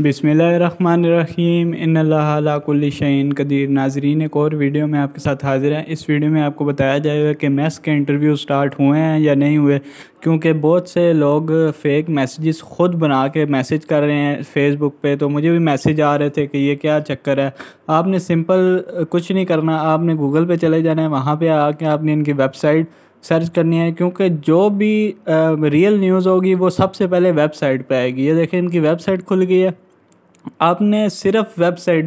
बिसमीम इन कदीर। नाजरीन, एक और वीडियो में आपके साथ हाजिर है। इस वीडियो में आपको बताया जाएगा कि मैस के इंटरव्यू स्टार्ट हुए हैं या नहीं हुए, क्योंकि बहुत से लोग फेक मैसेजेस ख़ुद बना के मैसेज कर रहे हैं फेसबुक पे। तो मुझे भी मैसेज आ रहे थे कि ये क्या चक्कर है। आपने सिंपल कुछ नहीं करना। आपने गूगल पे चले जाना है। वहाँ पे आके आपने इनकी वेबसाइट सर्च करनी है, क्योंकि जो भी रियल न्यूज़ होगी, वो सबसे पहले वेबसाइट पे आएगी। ये देखें, इनकी वेबसाइट खुल गई है। आपने सिर्फ़ वेबसाइट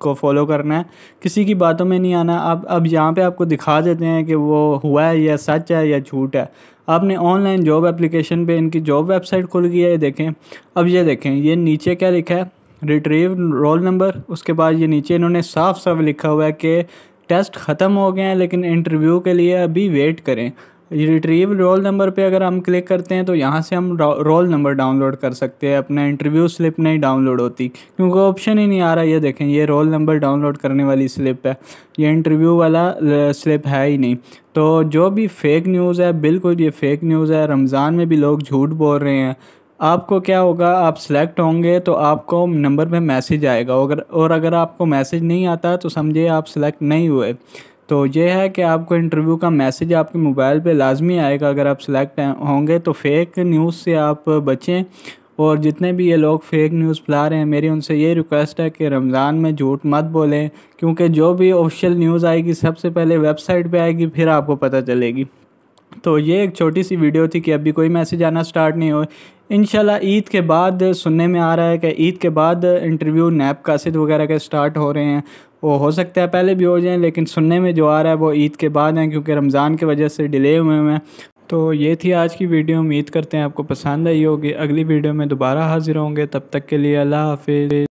को फॉलो करना है। किसी की बातों में नहीं आना। आप, अब यहाँ पे आपको दिखा देते हैं कि वो हुआ है या सच है या झूठ है। आपने ऑनलाइन जॉब एप्लीकेशन पे इनकी जॉब वेबसाइट खुल गई है, ये देखें। अब ये देखें, ये नीचे क्या लिखा है? रिट्रीव रोल नंबर उसके बाद ये नीचे इन्होंने साफ़ साफ़ लिखा हुआ है कि टेस्ट ख़त्म हो गए हैं, लेकिन इंटरव्यू के लिए अभी वेट करें। रिट्रीव रोल नंबर पे अगर हम क्लिक करते हैं तो यहाँ से हम रोल नंबर डाउनलोड कर सकते हैं। अपना इंटरव्यू स्लिप नहीं डाउनलोड होती, क्योंकि ऑप्शन ही नहीं आ रहा। ये देखें, ये रोल नंबर डाउनलोड करने वाली स्लिप है। ये इंटरव्यू वाला स्लिप है ही नहीं। तो जो भी फेक न्यूज़ है, बिल्कुल ये फेक न्यूज़ है। रमज़ान में भी लोग झूठ बोल रहे हैं। आपको क्या होगा, आप सिलेक्ट होंगे तो आपको नंबर पे मैसेज आएगा। अगर, और अगर आपको मैसेज नहीं आता तो समझिए आप सिलेक्ट नहीं हुए। तो ये है कि आपको इंटरव्यू का मैसेज आपके मोबाइल पे लाजमी आएगा। अगर आप सिलेक्ट होंगे तो फेक न्यूज़ से आप बचें। और जितने भी ये लोग फेक न्यूज़ फैला रहे हैं, मेरी उनसे ये रिक्वेस्ट है कि रमज़ान में झूठ मत बोलें, क्योंकि जो भी ऑफिशियल न्यूज़ आएगी, सबसे पहले वेबसाइट पे आएगी, फिर आपको पता चलेगी। तो ये एक छोटी सी वीडियो थी कि अभी कोई मैसेज आना स्टार्ट नहीं हो इन ईद के बाद सुनने में आ रहा है कि ईद के बाद इंटरव्यू नैप कासिद वगैरह के स्टार्ट हो रहे हैं। वो हो सकता है पहले भी हो जाएँ, लेकिन सुनने में जो आ रहा है वो ईद के बाद हैं, क्योंकि रमज़ान की वजह से डिले हुए हैं। तो ये थी आज की वीडियो उम्मीद करते हैं आपको पसंद आई होगी। अगली वीडियो में दोबारा हाजिर होंगे, तब तक के लिए अल्लाह हाफिज़।